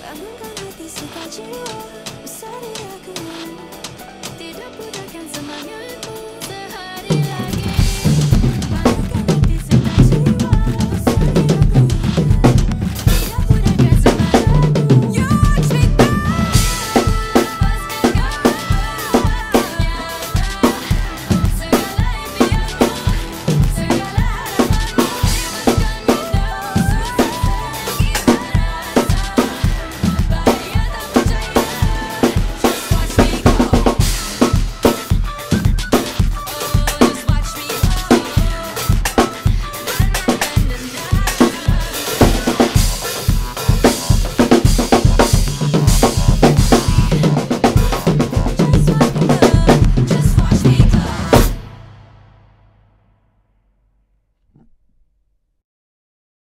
Bangunkan hati suka jiwa.